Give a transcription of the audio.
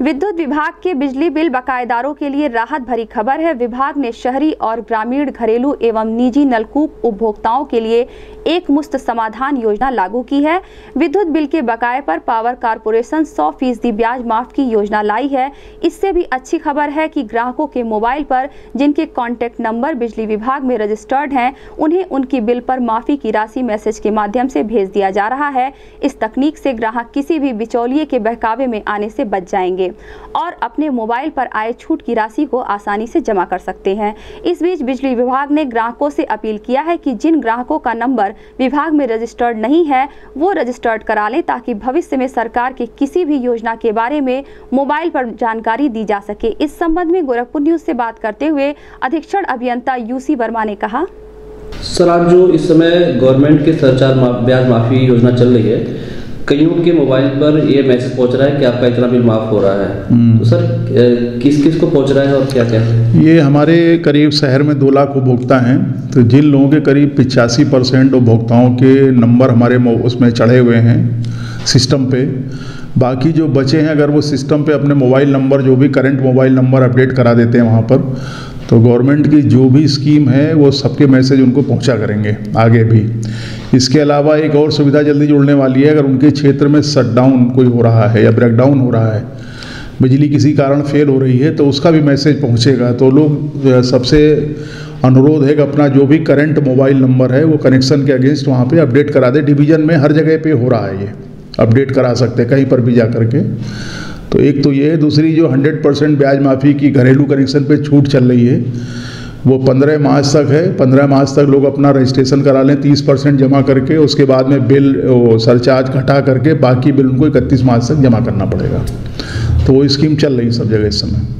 विद्युत विभाग के बिजली बिल बकायेदारों के लिए राहत भरी खबर है। विभाग ने शहरी और ग्रामीण घरेलू एवं निजी नलकूप उपभोक्ताओं के लिए एक मुफ़्त समाधान योजना लागू की है। विद्युत बिल के बकाये पर पावर कारपोरेशन 100 फ़ीसदी ब्याज माफ़ की योजना लाई है। इससे भी अच्छी खबर है कि ग्राहकों के मोबाइल पर जिनके कॉन्टैक्ट नंबर बिजली विभाग में रजिस्टर्ड हैं, उन्हें उनकी बिल पर माफ़ी की राशि मैसेज के माध्यम से भेज दिया जा रहा है। इस तकनीक से ग्राहक किसी भी बिचौलिए के बहकावे में आने से बच जाएँगे। और अपने मोबाइल पर आए छूट की राशि को आसानी से जमा कर सकते हैं। इस बीच बिजली विभाग ने ग्राहकों से अपील किया है कि जिन ग्राहकों का नंबर विभाग में रजिस्टर्ड नहीं है, वो रजिस्टर्ड करा लें ताकि भविष्य में सरकार की किसी भी योजना के बारे में मोबाइल पर जानकारी दी जा सके। इस संबंध में गोरखपुर न्यूज़ से बात करते हुए अधीक्षण अभियंता यूसी वर्मा ने कहा। सर, आज जो इस समय गवर्नमेंट के सरचार ब्याज माफ़ी योजना चल रही है कईयों के मोबाइल पर ये मैसेज पहुँच रहा है कि आपका इतना बिल माफ़ हो रहा है। तो सर किस किस को पहुँच रहा है और क्या क्या? ये हमारे करीब शहर में दो लाख उपभोक्ता हैं तो जिन लोगों के करीब पिचासी परसेंट उपभोक्ताओं के नंबर हमारे उसमें चढ़े हुए हैं सिस्टम पे। बाकी जो बचे हैं अगर वो सिस्टम पे अपने मोबाइल नंबर जो भी करंट मोबाइल नंबर अपडेट करा देते हैं वहाँ पर तो गवर्नमेंट की जो भी स्कीम है, वो सबके मैसेज उनको पहुँचा करेंगे, आगे भी। इसके अलावा एक और सुविधा जल्दी जुड़ने वाली है, अगर उनके क्षेत्र में शटडाउन कोई हो रहा है या ब्रेकडाउन हो रहा है, बिजली किसी कारण फेल हो रही है तो उसका भी मैसेज पहुंचेगा। तो लोग सबसे अनुरोध है कि अपना जो भी करंट मोबाइल नंबर है, वो कनेक्शन के अगेंस्ट वहाँ पे अपडेट करा दे। डिवीज़न में हर जगह पे हो रहा है ये। अपडेट करा सकते हैं, कहीं पर भी जा करके तो एक तो ये है, दूसरी जो 100 परसेंट ब्याज माफ़ी की घरेलू कनेक्शन पे छूट चल रही है, वो 15 मार्च तक है 15 मार्च तक लोग अपना रजिस्ट्रेशन करा लें 30 परसेंट जमा करके, उसके बाद में बिल सरचार्ज घटा करके बाकी बिल उनको इकतीस मार्च तक जमा करना पड़ेगा। तो वो स्कीम चल रही है सब जगह इस समय।